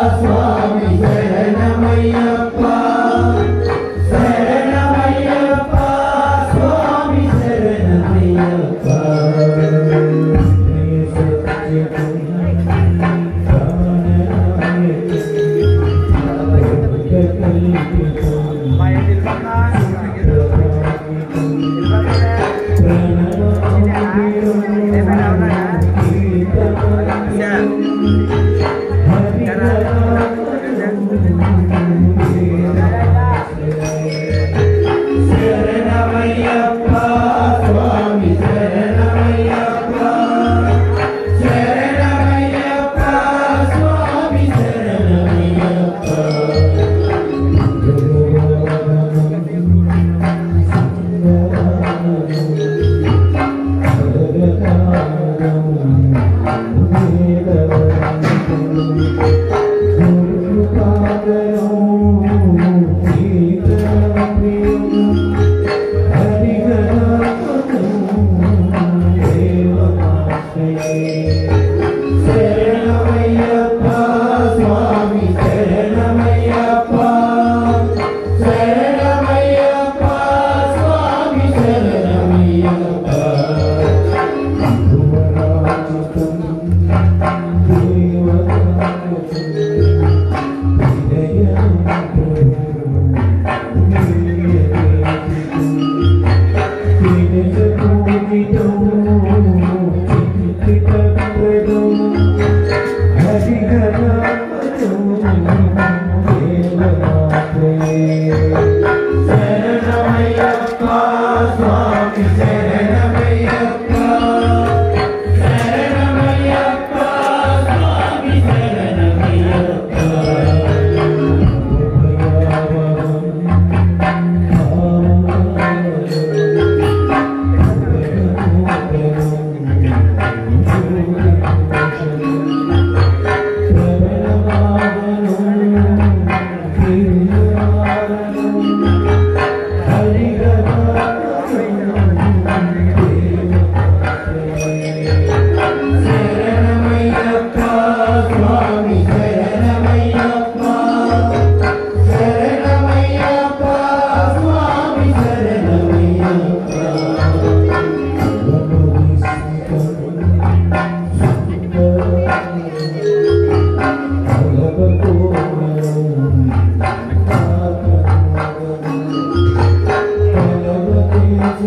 Swa Take that.